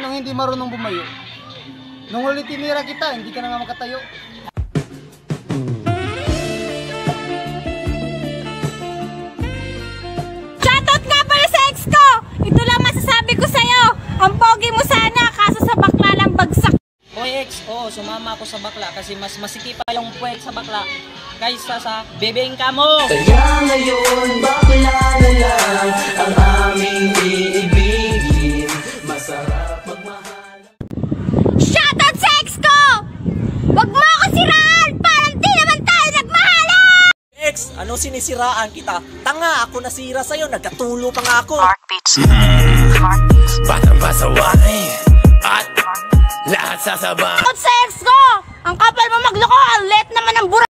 nung hindi marunong bumayo. Nung huli tinira kita, hindi ka na nga makatayo. Shoutout nga pala sa ex ko! Ito lang masasabi ko sa'yo. Ang pogi mo sana, kaso sa bakla lang bagsak. Hoy ex, oo, sumama ako sa bakla kasi mas masikipa yung puwet sa bakla kaysa sa bebengka mo. Kaya ngayon bakla na lang ano sinisiraan kita? Tanga, ako nasira sa'yo, nagkatulo pa nga ako. Batang pasaway At lahat sasabay Shoutout sa ex ko! Ang kapal mo magloko, ang let naman ng burat.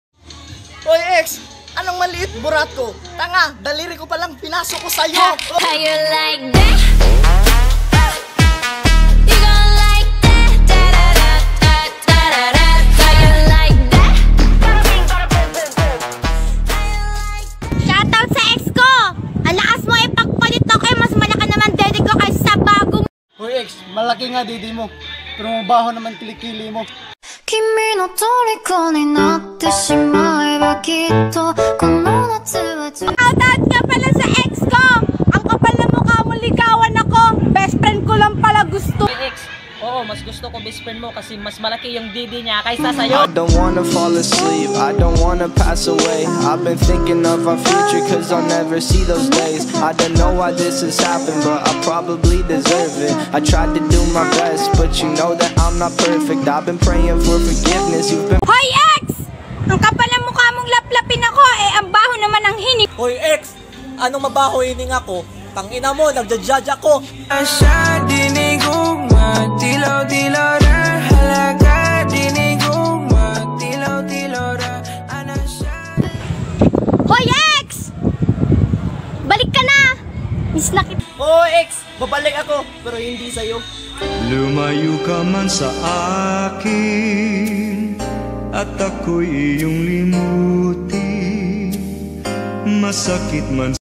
Hoy ex, anong maliit burat ko? Tanga, daliri ko palang pinasok ko sa'yo. How you like that? 4X. Malaki nga didi mo. Pero mabaho naman kilikili mo. kimi no torikuni natte shimai wa kitto kono 君の虜になってしまえばきっとこの夏は十 Shoutout nga pala sa ex ko! Ang kapal na mukha mo ligawan ako! Best friend ko lang pala gusto Oo, mas gusto ko best friend mo kasi mas malaki yung didi niya kaysa I sa'yo. don't wanna fall asleep, I don't wanna pass away I've been thinking of our future cause I'll never see those days I don't know why this has happened but I probably deserve it I tried to do my best but you know that I'm not perfect I've been praying for forgiveness, you've been Hoy ex! Ang kapal na mukha mong laplapin ako eh, ang baho naman ng hinig. Hoy ex, ano mabaho ining ako? Tangina mo, nagja-judge ako. Asya dinig Magdilaw-dilaw na Halaga Anasya Hoy ex! Balik ka na! Miss na kita. Oo ex, babalik ako, pero hindi sa'yo. Lumayo ka man sa akin At ako'y iyong limutin Masakit man